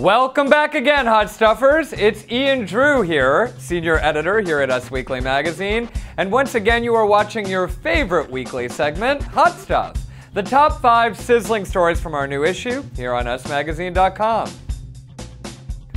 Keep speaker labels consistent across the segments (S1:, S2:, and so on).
S1: Welcome back again, Hot Stuffers. It's Ian Drew here, senior editor here at Us Weekly Magazine. And once again, you are watching your favorite weekly segment, Hot Stuff, the top five sizzling stories from our new issue here on usmagazine.com.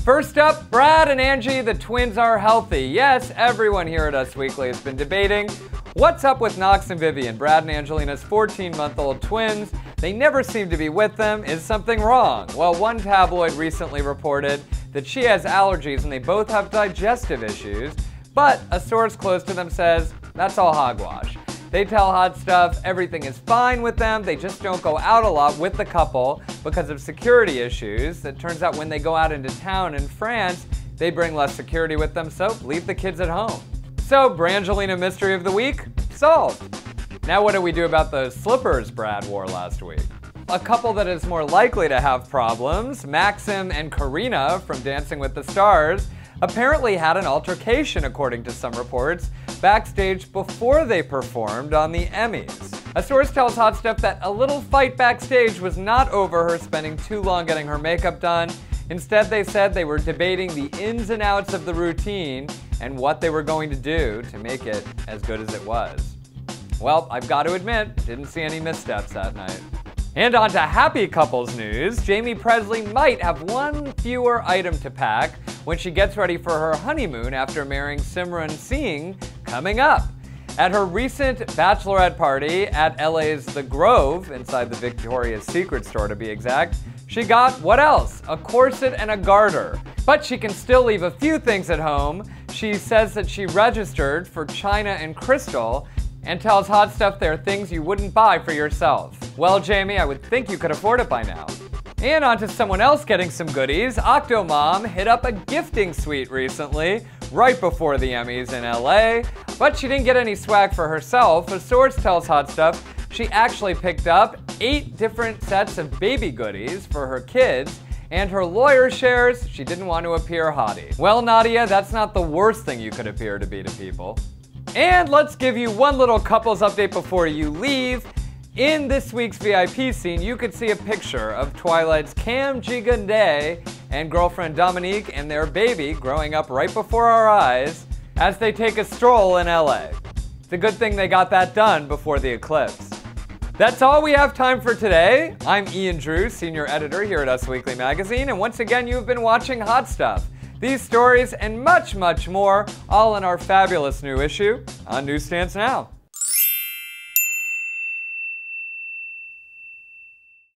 S1: First up, Brad and Angie, the twins are healthy. Yes, everyone here at Us Weekly has been debating what's up with Knox and Vivienne, Brad and Angelina's 14 month old twins. They never seem to be with them. Is something wrong? Well, one tabloid recently reported that she has allergies and they both have digestive issues, but a source close to them says that's all hogwash. They tell Hot Stuff everything is fine with them, they just don't go out a lot with the couple because of security issues. It turns out when they go out into town in France, they bring less security with them, so leave the kids at home. So, Brangelina Mystery of the Week solved. Now, what do we do about those slippers Brad wore last week? A couple that is more likely to have problems, Maksim and Karina from Dancing with the Stars, apparently had an altercation, according to some reports, backstage before they performed on the Emmys. A source tells Hot Stuff that a little fight backstage was not over her spending too long getting her makeup done. Instead, they said they were debating the ins and outs of the routine and what they were going to do to make it as good as it was. Well, I've got to admit, didn't see any missteps that night. And on to happy couples news. Jaime Pressly might have one fewer item to pack when she gets ready for her honeymoon after marrying Simran Singh coming up. At her recent bachelorette party at LA's The Grove, inside the Victoria's Secret store to be exact, she got what else? A corset and a garter. But she can still leave a few things at home. She says that she registered for China and Crystal and tells Hot Stuff there are things you wouldn't buy for yourself. Well, Jaime, I would think you could afford it by now. And on to someone else getting some goodies. Octomom hit up a gifting suite recently, right before the Emmys in LA, but she didn't get any swag for herself. A source tells Hot Stuff she actually picked up eight different sets of baby goodies for her kids, and her lawyer shares she didn't want to appear haughty. Well, Nadya, that's not the worst thing you could appear to be to people. And let's give you one little couples update before you leave. In this week's VIP scene, you could see a picture of Twilight's Cam Gigandet and girlfriend Dominique and their baby growing up right before our eyes as they take a stroll in LA. It's a good thing they got that done before the eclipse. That's all we have time for today. I'm Ian Drew, senior editor here at Us Weekly Magazine, and once again, you've been watching Hot Stuff. These stories and much, much more, all in our fabulous new issue on newsstands now.